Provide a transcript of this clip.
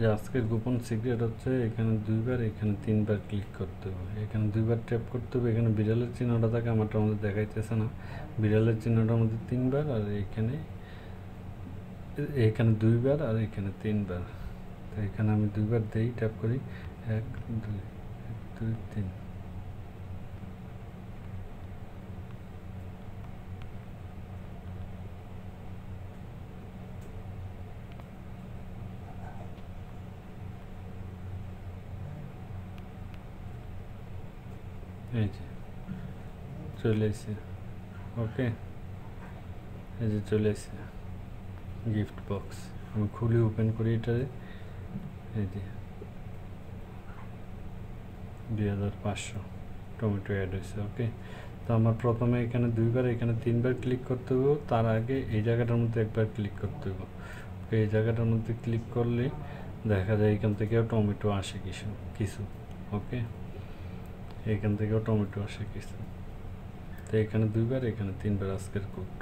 যে আজকের গোপন সিক্রেট হচ্ছে, এখানে দুইবার, এখানে তিনবার ক্লিক করতে হবে। এখানে দুইবার ট্যাপ করতে হবে। এখানে বিড়ালের চিহ্নটা থাকে আমারটা আমাদের দেখাইতেছে না। বিড়ালের চিহ্নটার মধ্যে তিনবার আর এখানে এখানে দুইবার আর এখানে তিনবার। তো এখানে আমি দুইবার দেই, ট্যাপ করি। এক, দুই এক, দুই, তিন। এই যে, চলে এসে ওকে এই যে চলে এসে গিফট বক্স আমি খুলি ওপেন করি এটারে। এই যে, দুই হাজার পাঁচশো টমেটো অ্যাড হয়েছে ওকে তো আমার প্রথমে এখানে দুইবার, এখানে তিনবার ক্লিক করতে হবে তার আগে এই জায়গাটার মধ্যে একবার ক্লিক করতে হবে ওকে এই জায়গাটার মধ্যে ক্লিক করলে দেখা যায় এখান থেকেও টমেটো আসে কিছু কিছু ওকে এখান থেকেও টমেটো আসে কিছু তো এখানে দুইবার এখানে তিনবার আজকের কোড